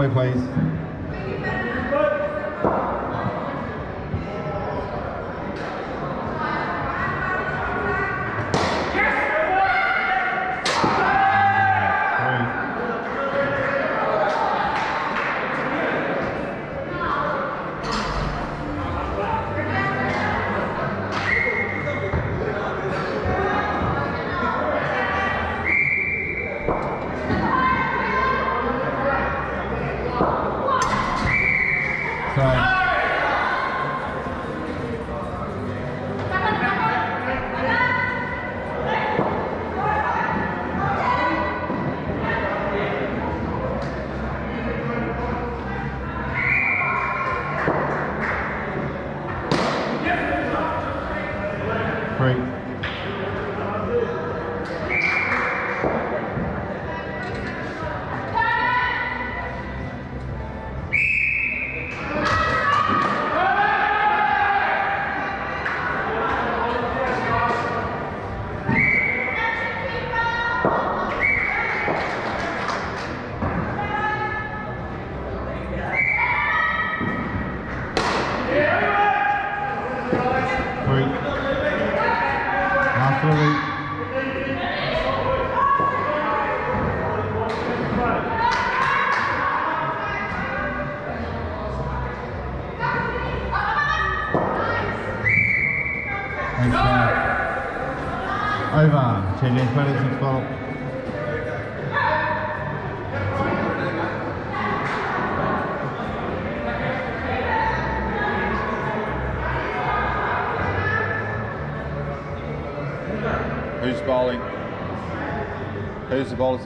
way, please.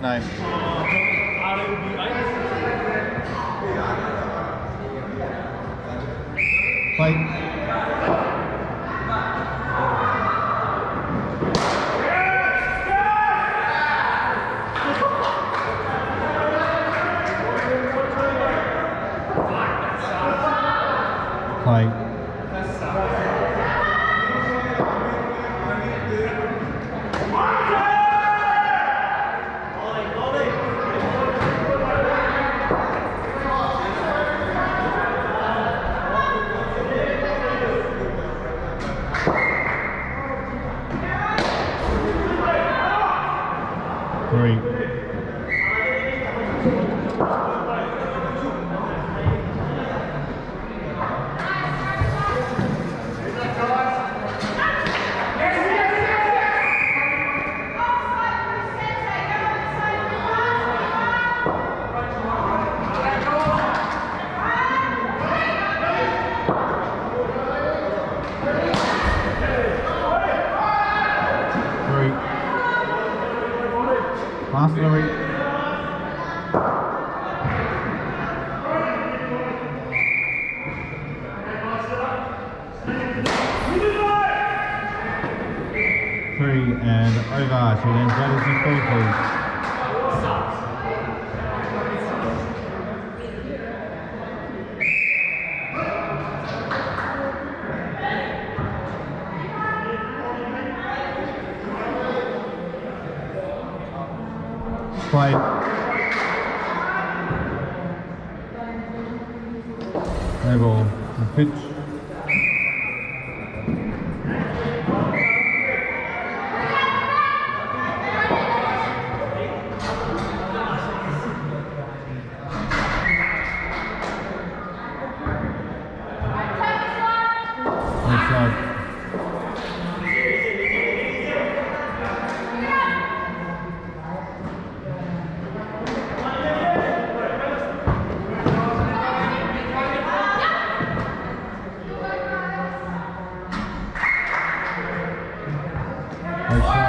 Who's Outside.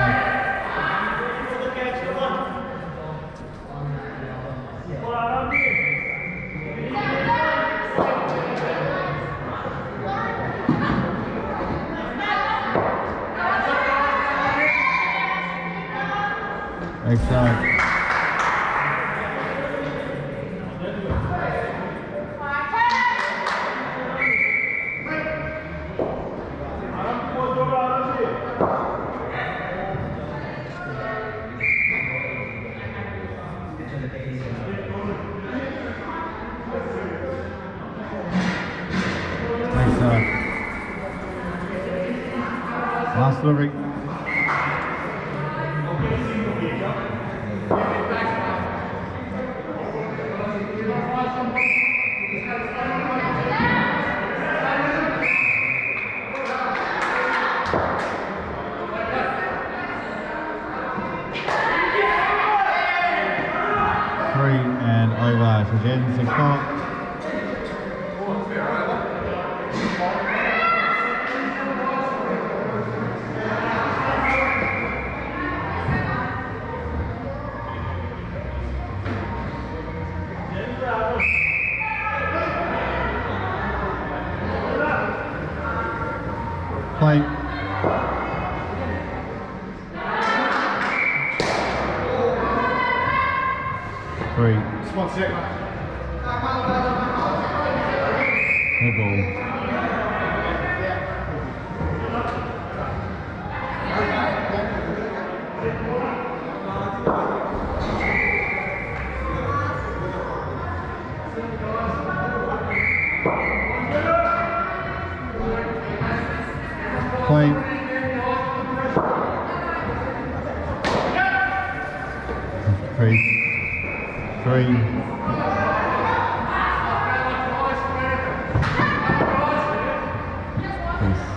嗯。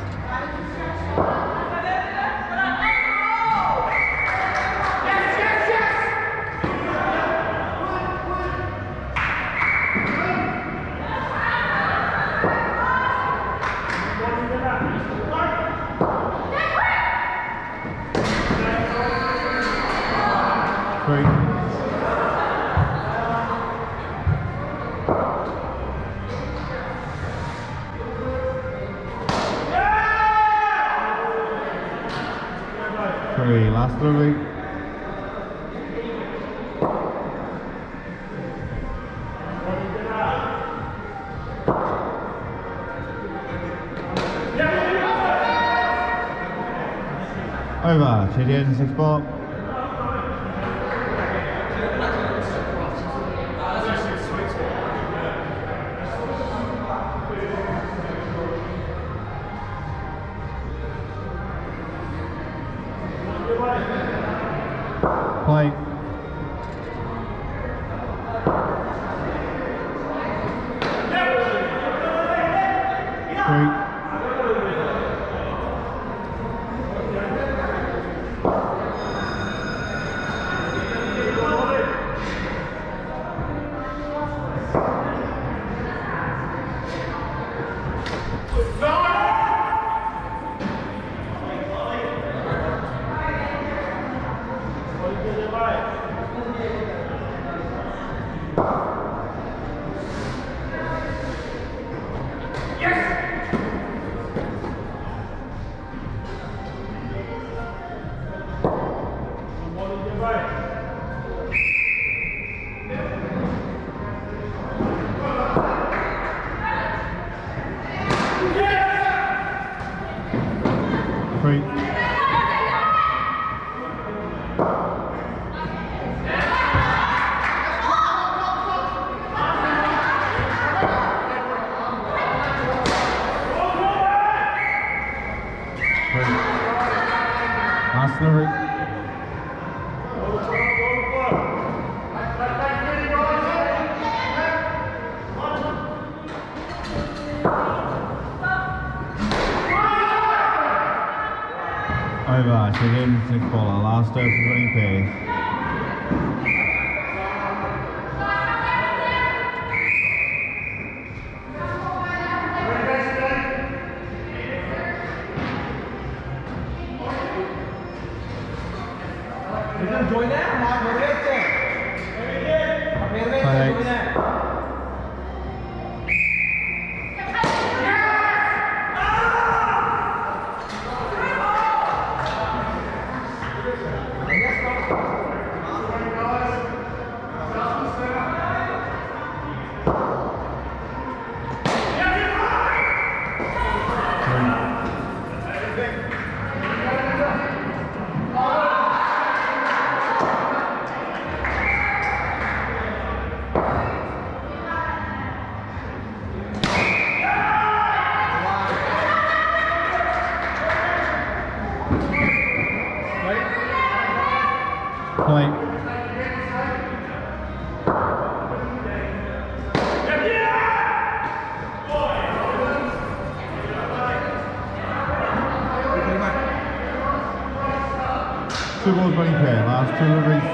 the agency support. Fury. over to ball our last over for Greenpeace. Running pair, last two deliveries.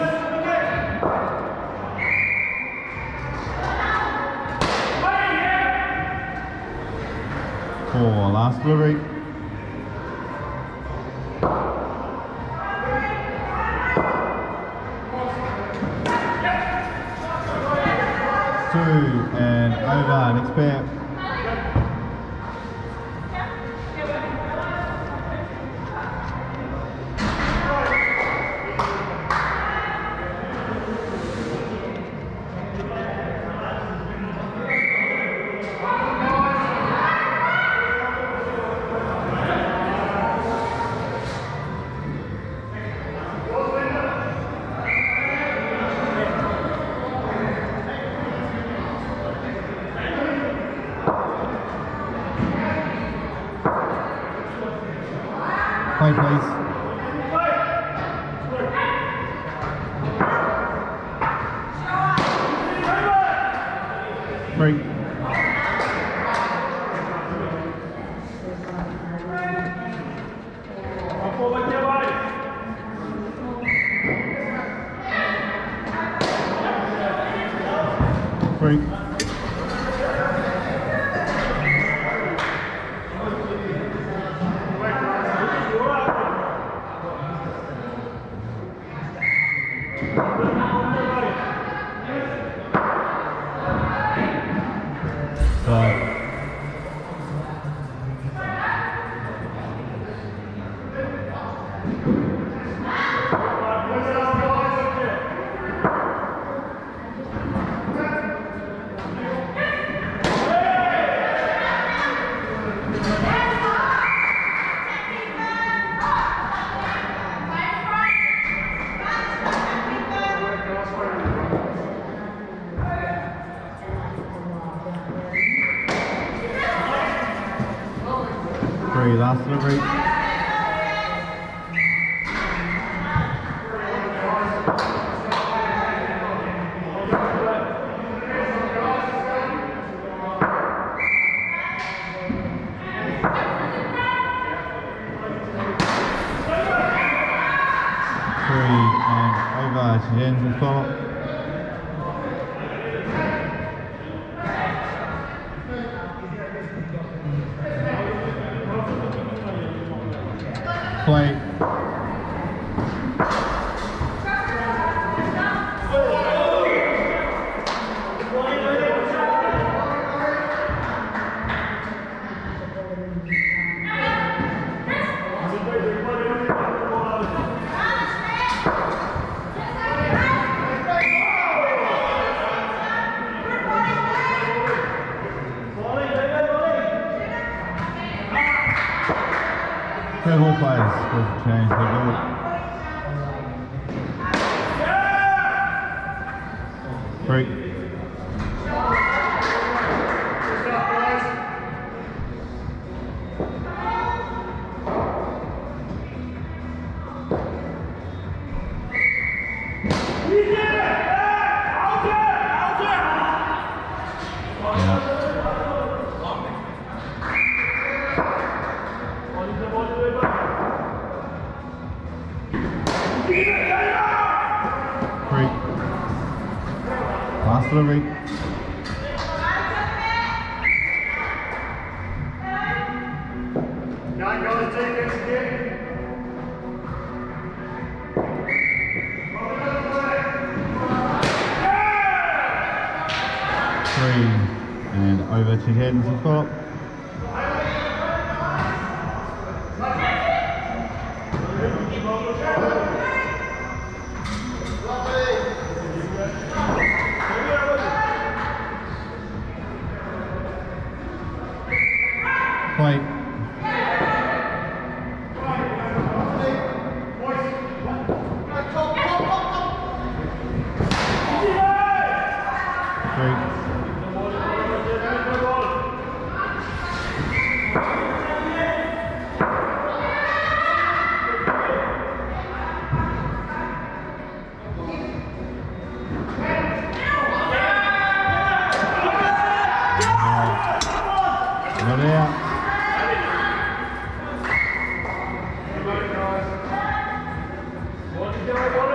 No, I want to.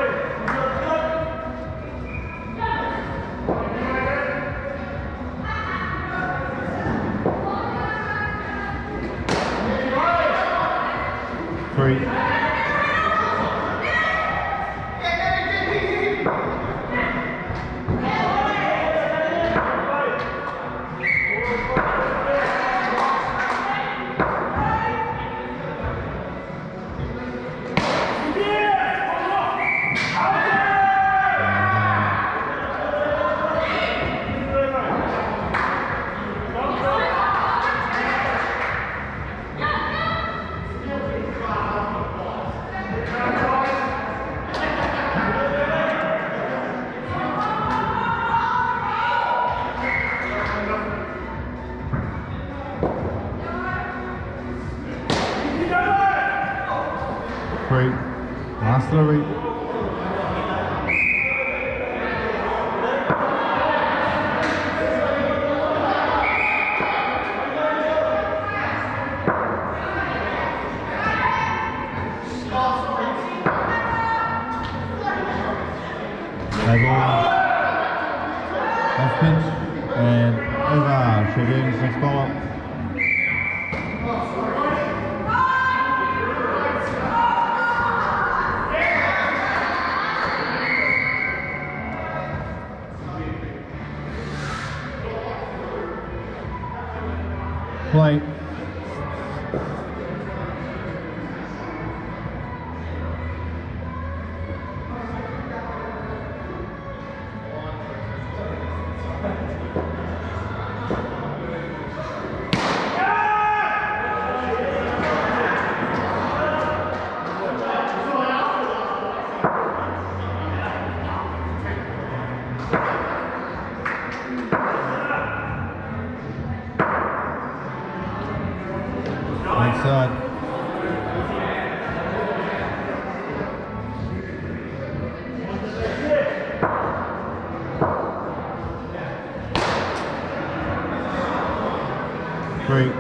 Three.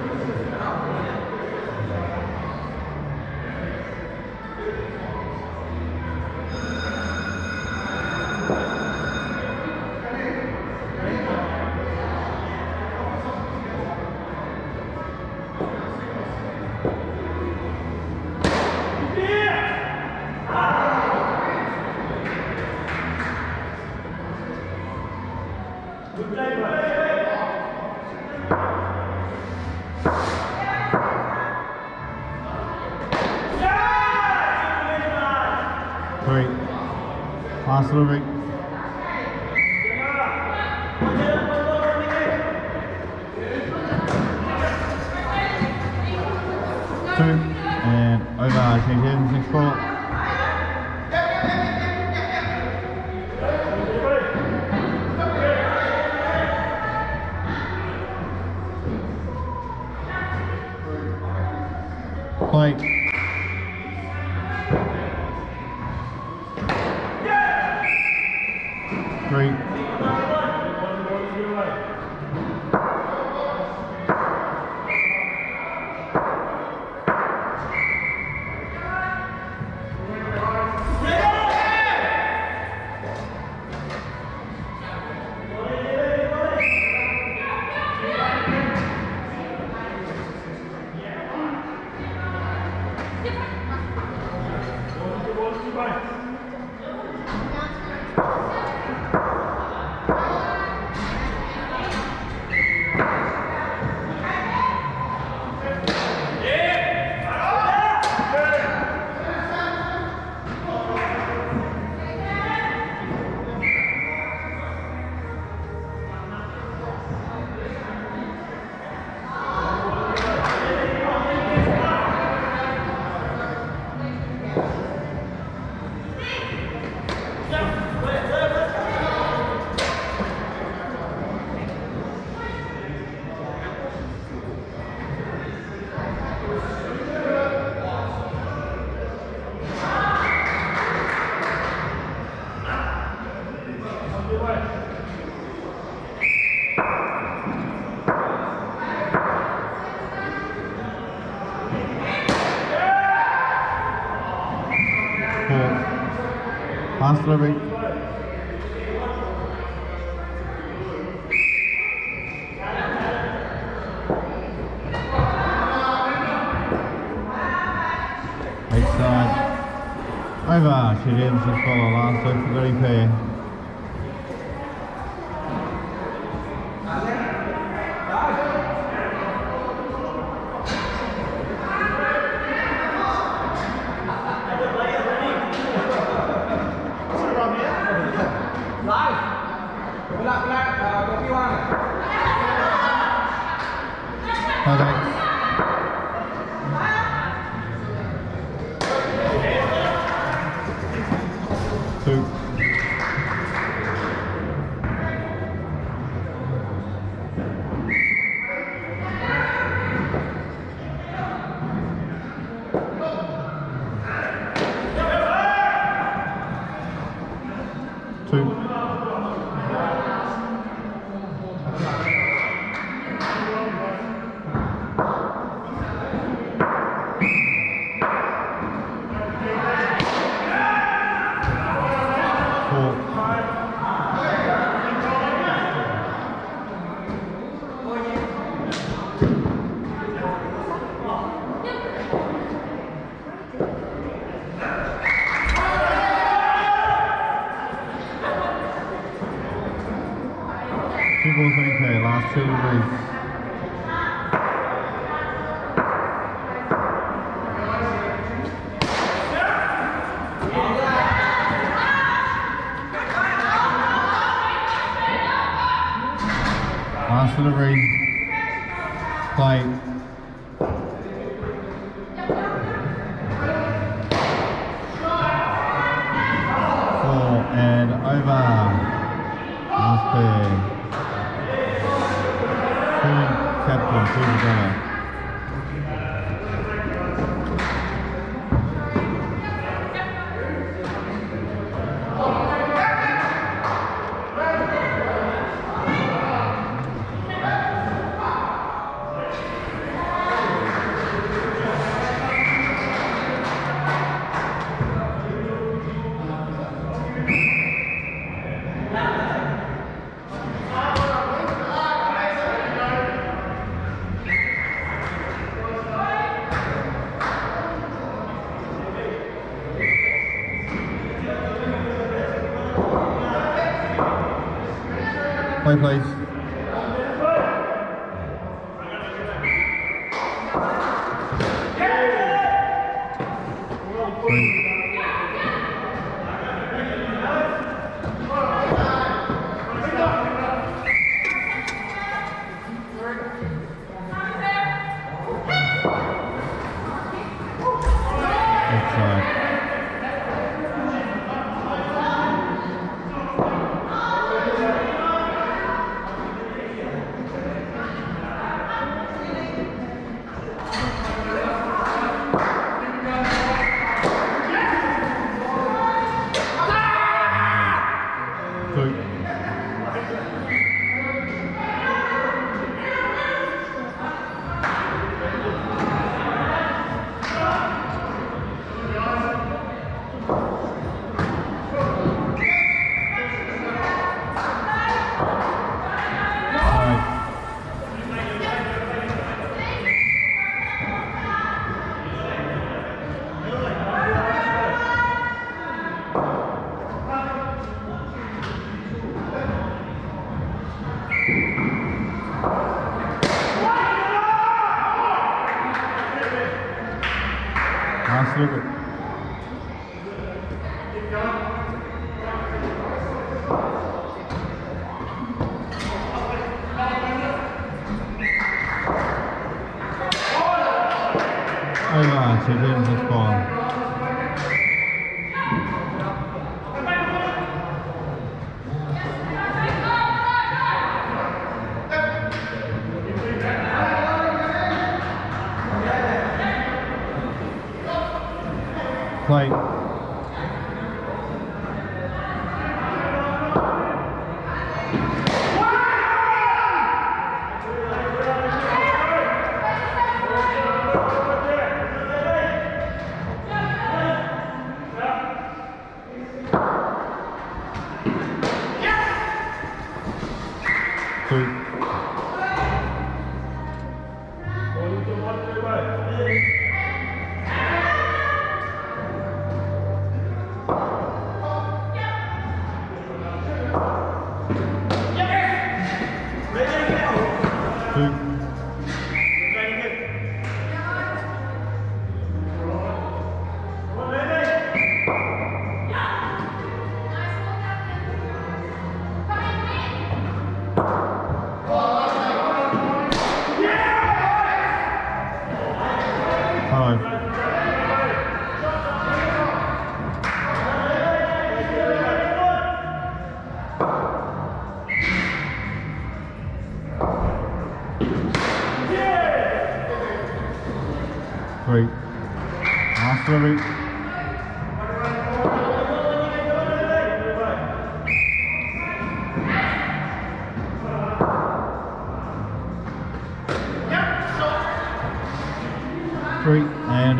Last Play,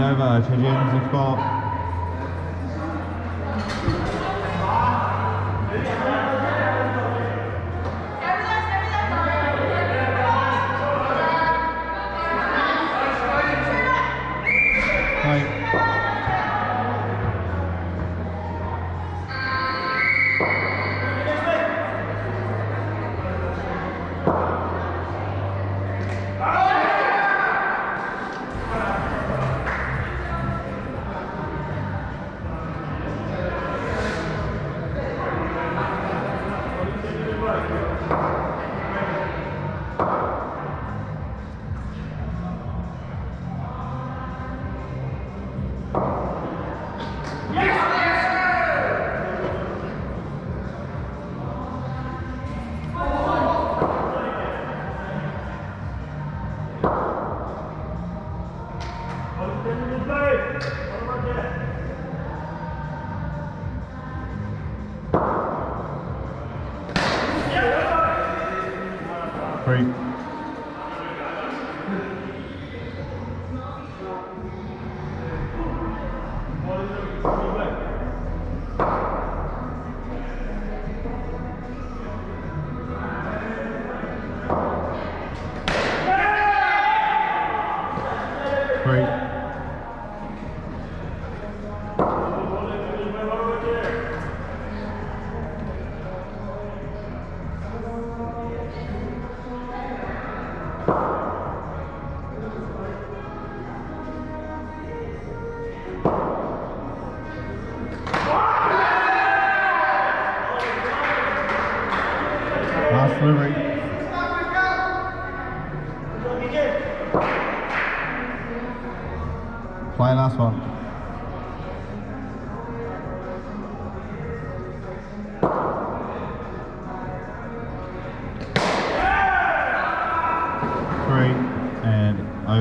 and over to James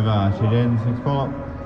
uh, she didn't sixth.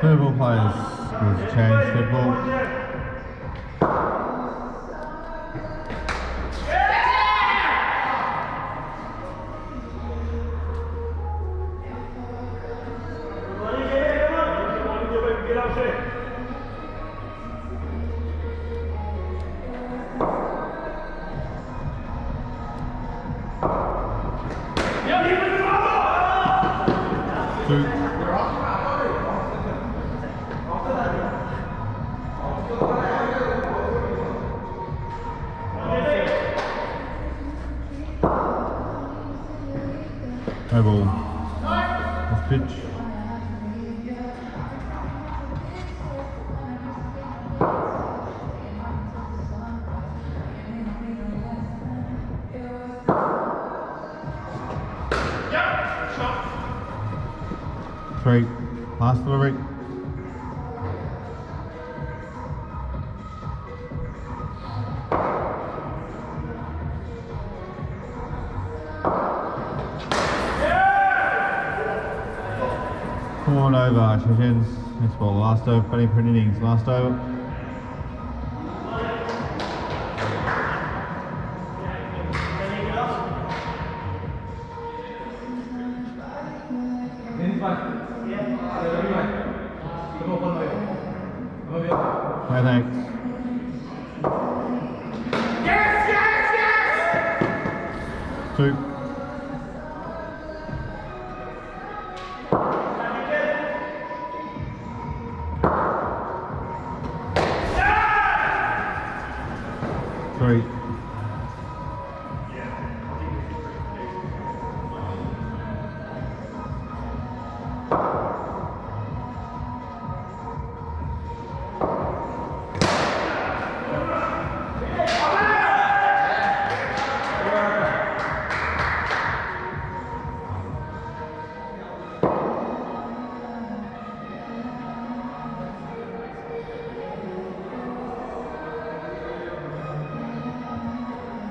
Football players, because change football. over, funny for innings. Last over,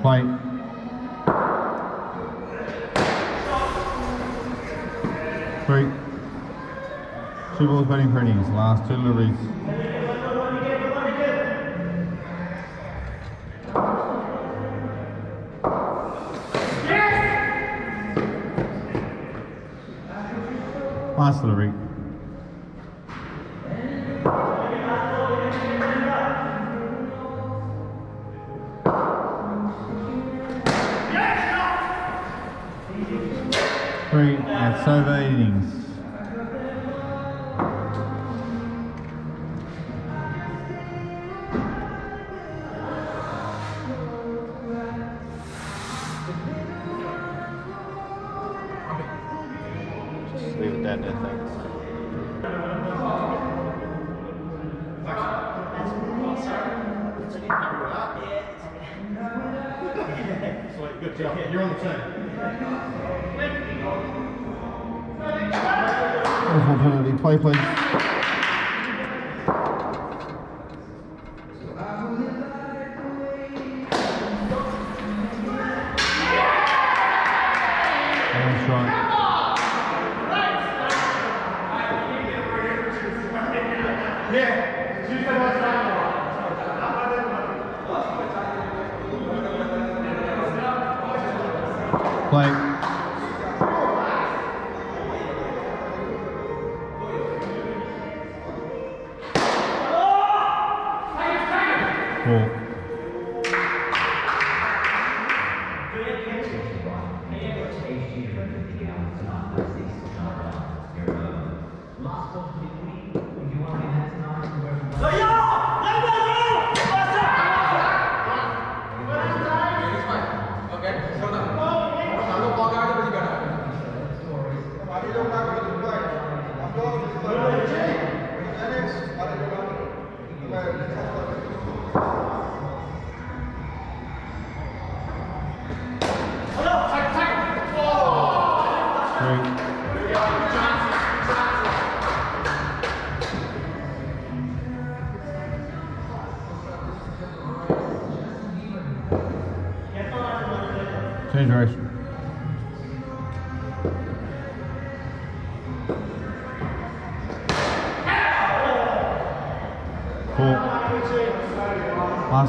play. Three. Two balls betting for innings, last two deliveries. Last delivery.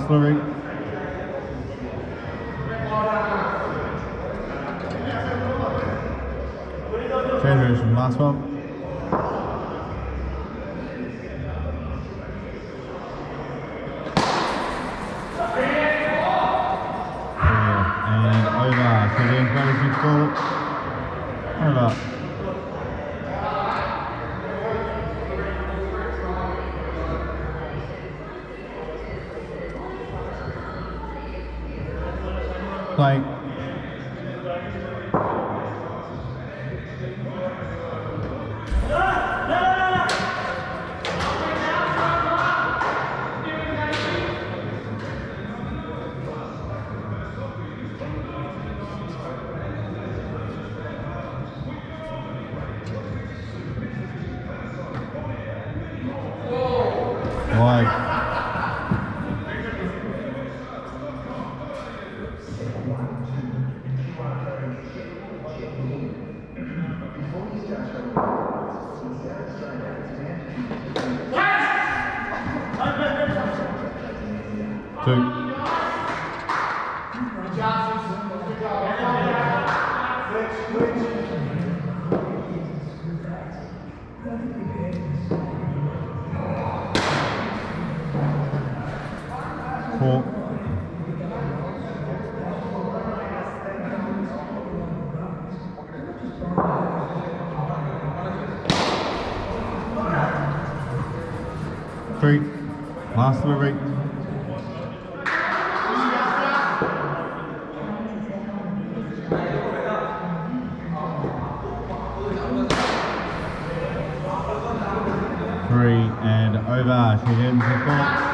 Fleury. Last delivery. Three and over. She ends the.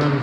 Over,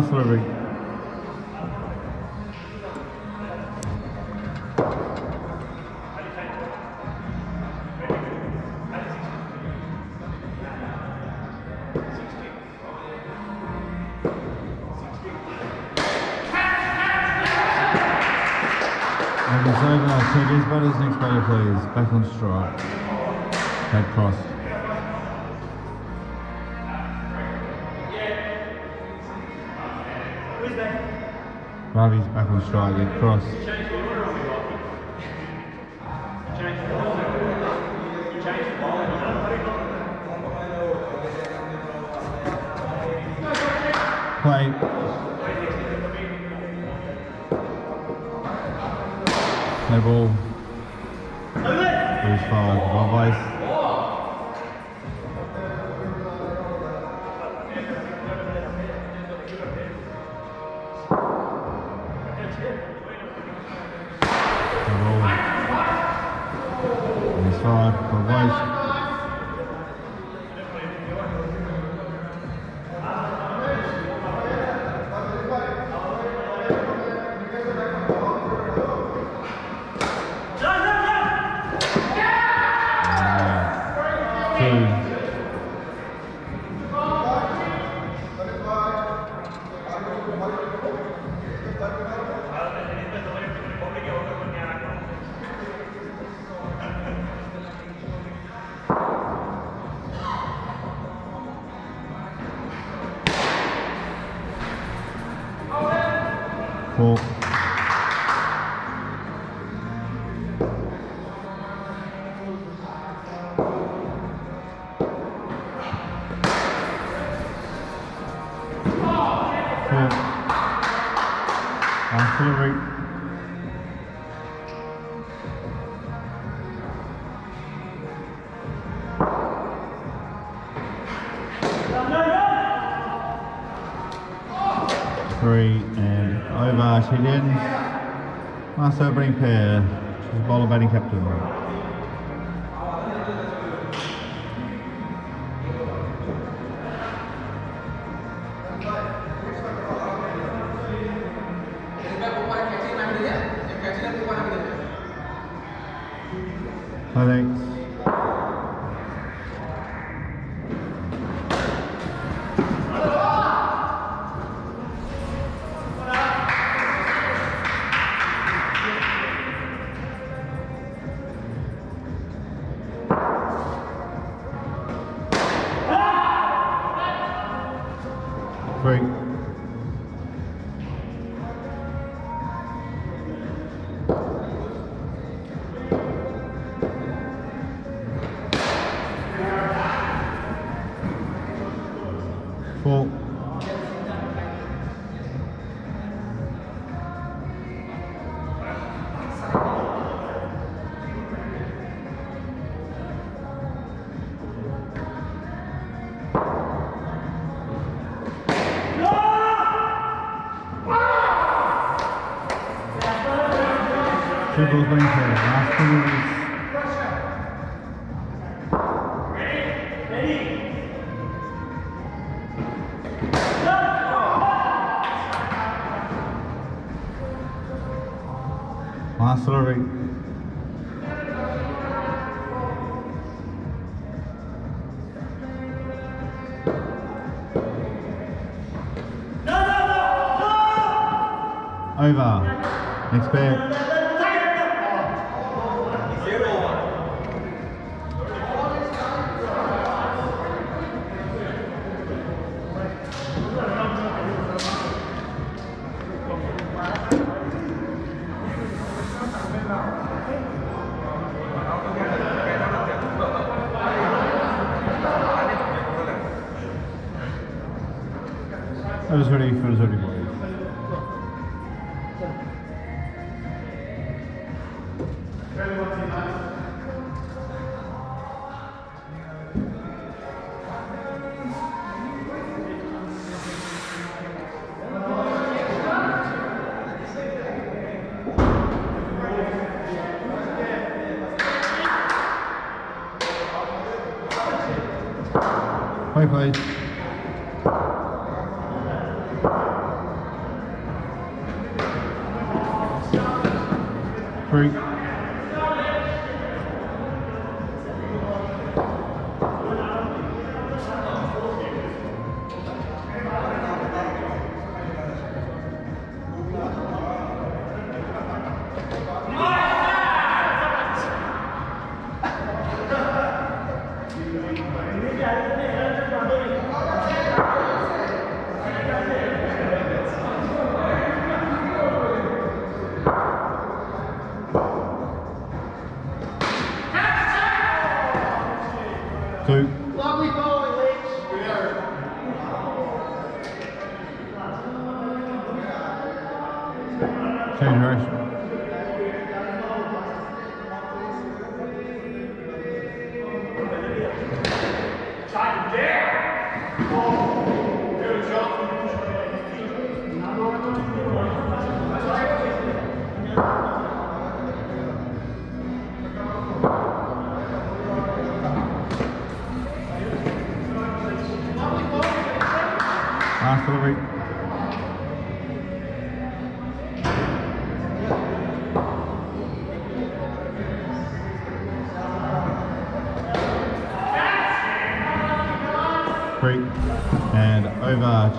Last. And it's over. These batters next batter please. Back on strike. Head cross. Ravi's back on strike, head cross. Chilean. Last opening pair, which is bowler batting captain. はいはい。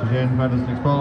Suzanne Feathersnick's ball.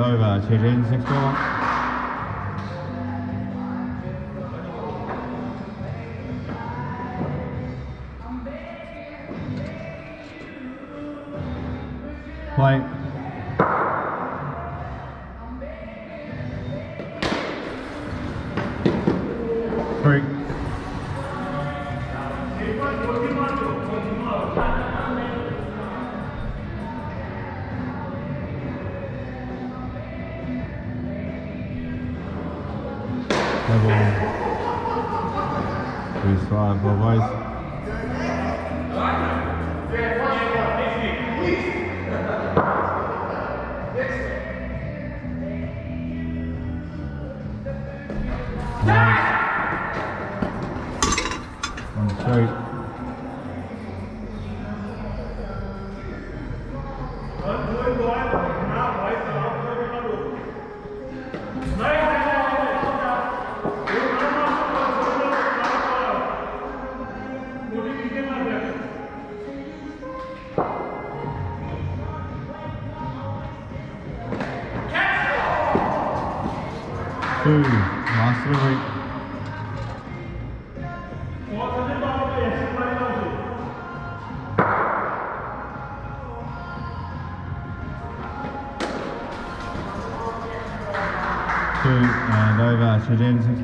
over. TJ in the. zu denen sie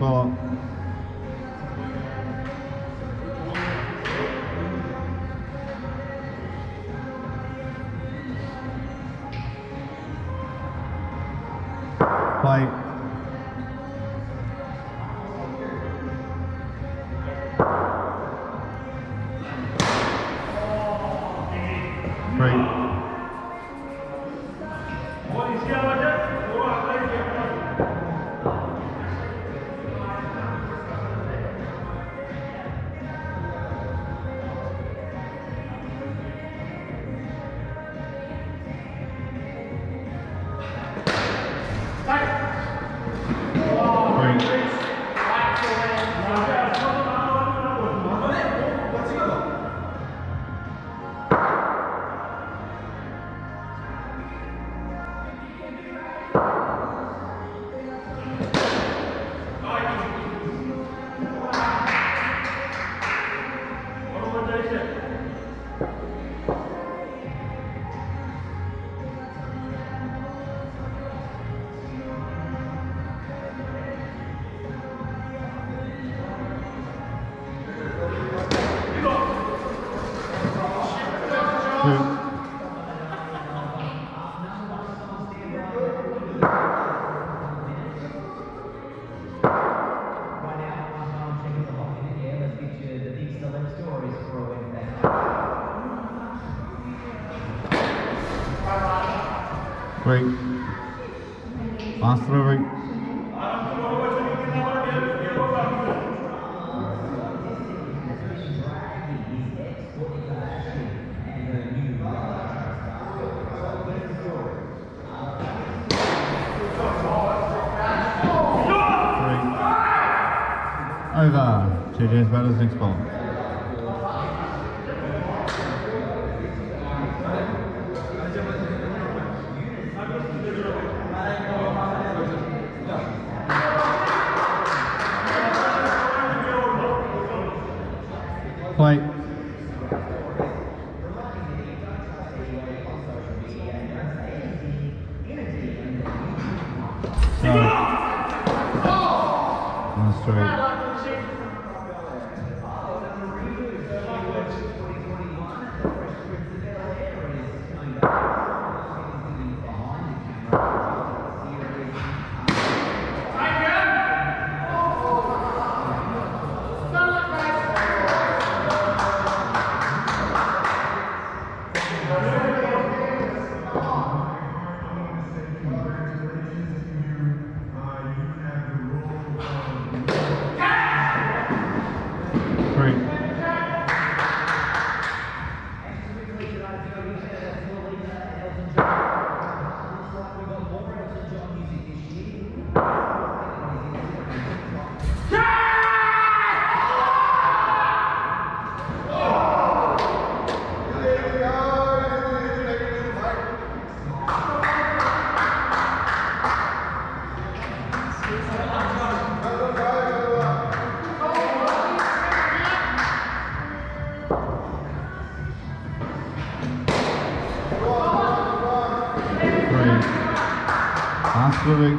Swimming.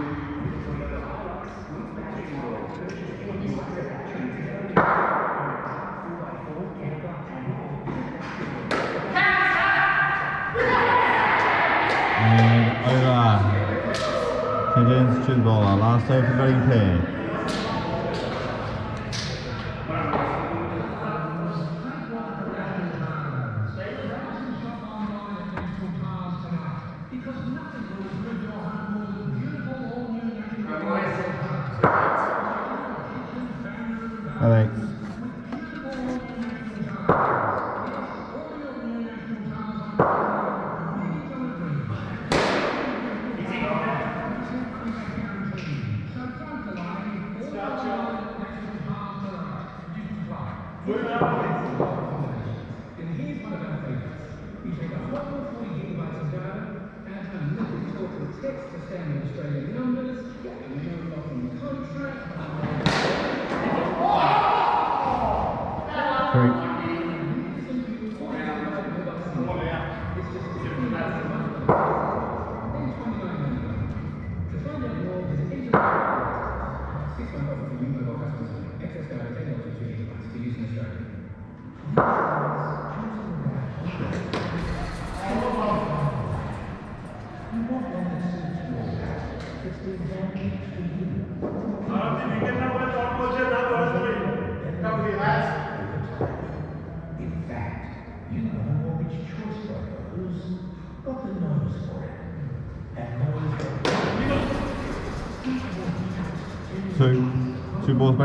And over. Tendens to the bowler. Last over for batting pair.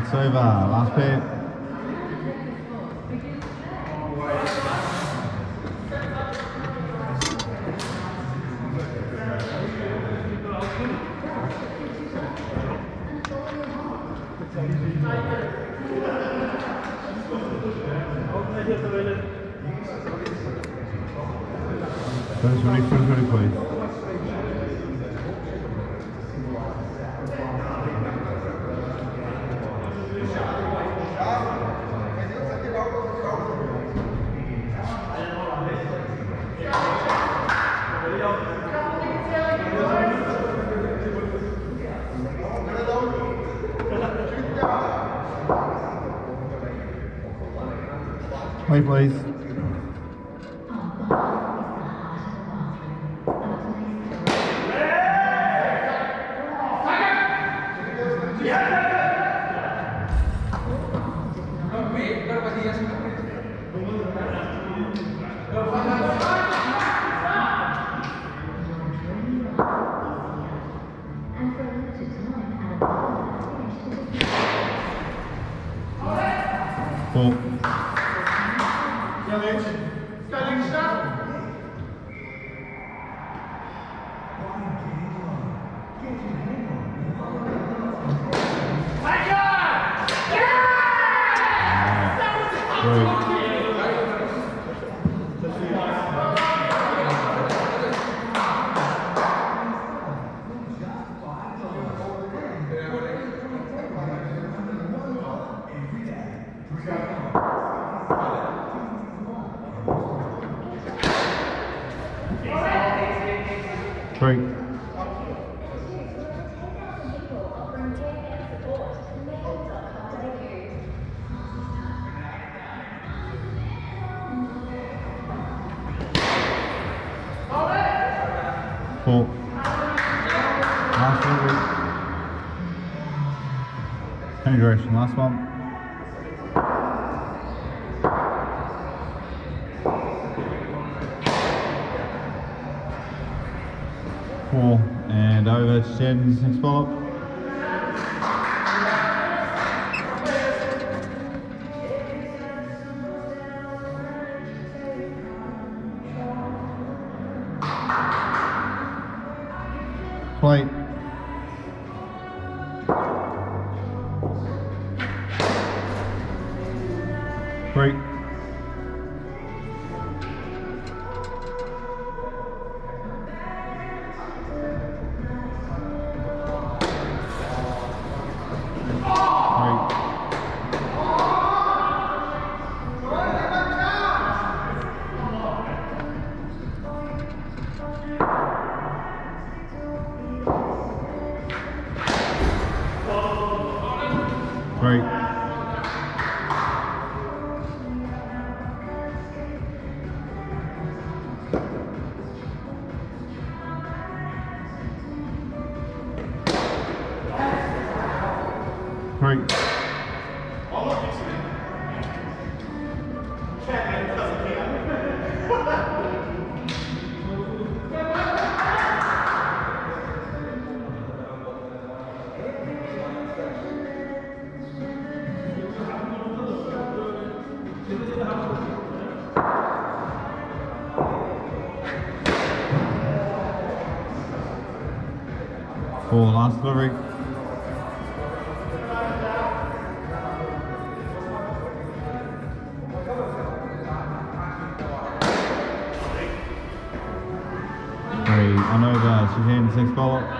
Cojva, Laffe. Three. Four. Last direction, last one. Four. And over to Four, last delivery. Three, on over, Suzanne, six follow.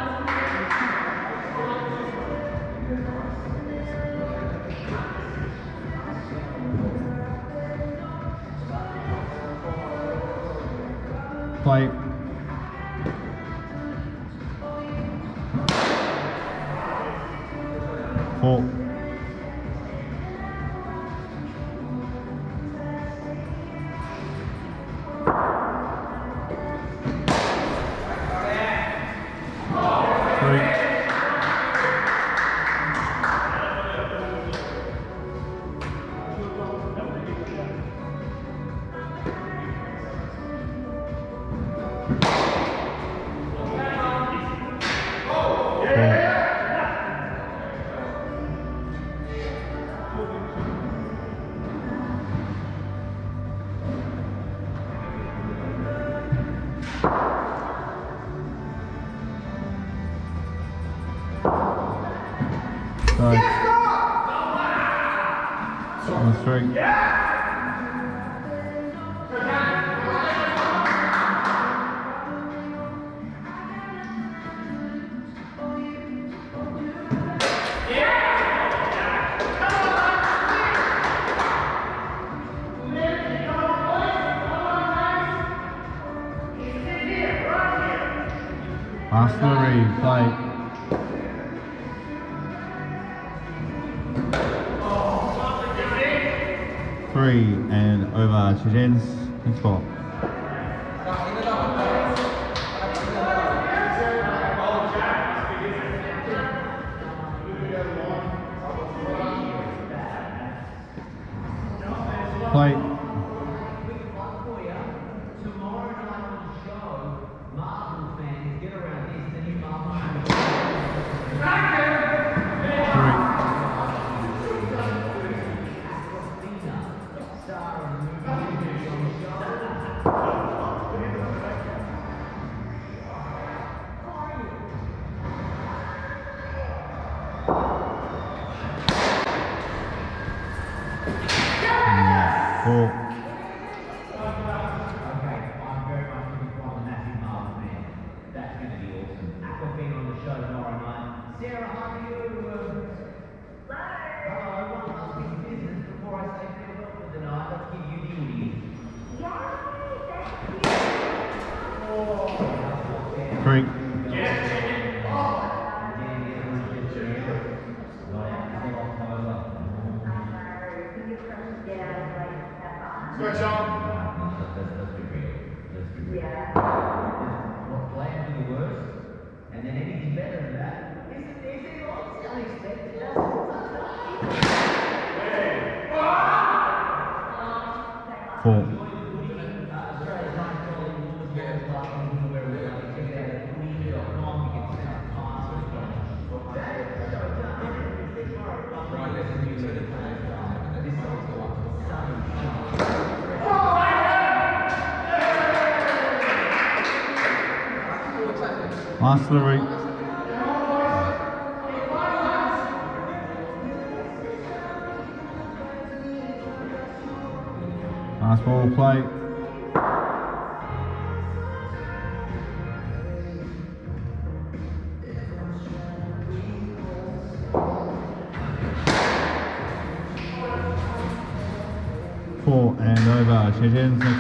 accidents Mastery. Nice ball play. Four and over. Shenzhen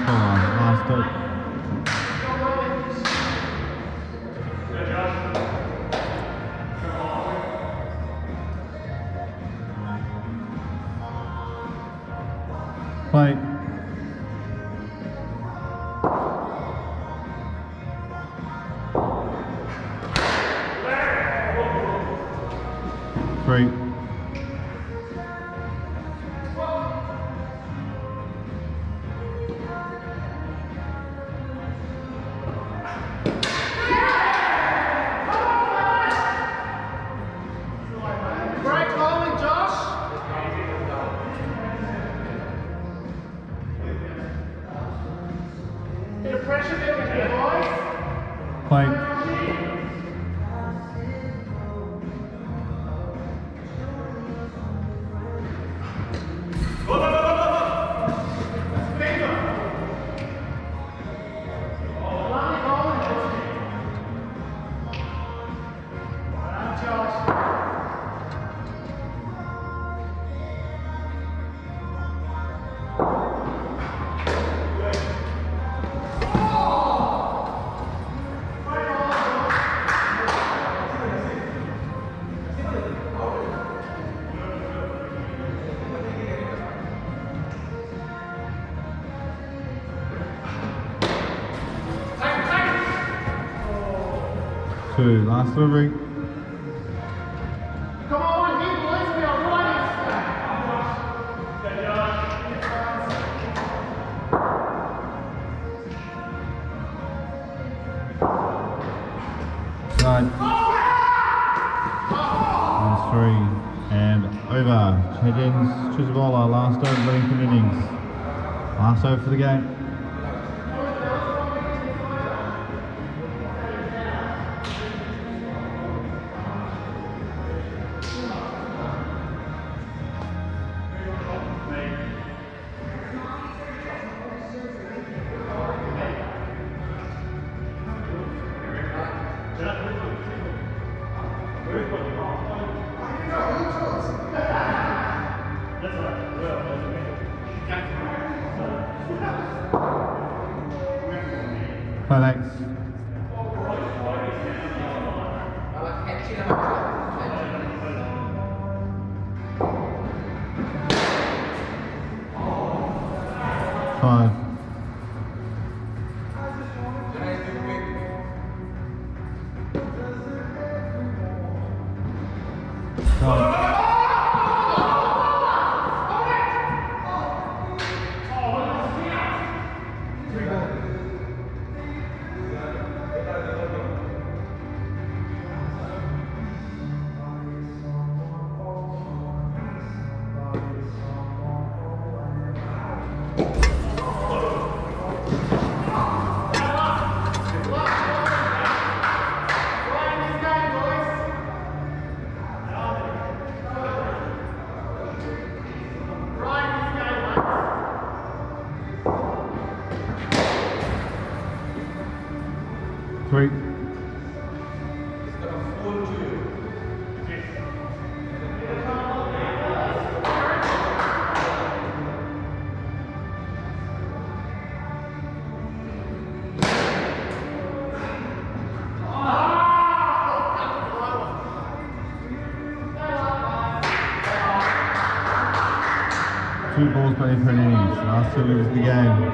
last week. Come on, people, Last three and over. Chadens, Chisbola, last over, winning innings. Last over for the game. My legs. Two balls played for an innings. Last two of the game.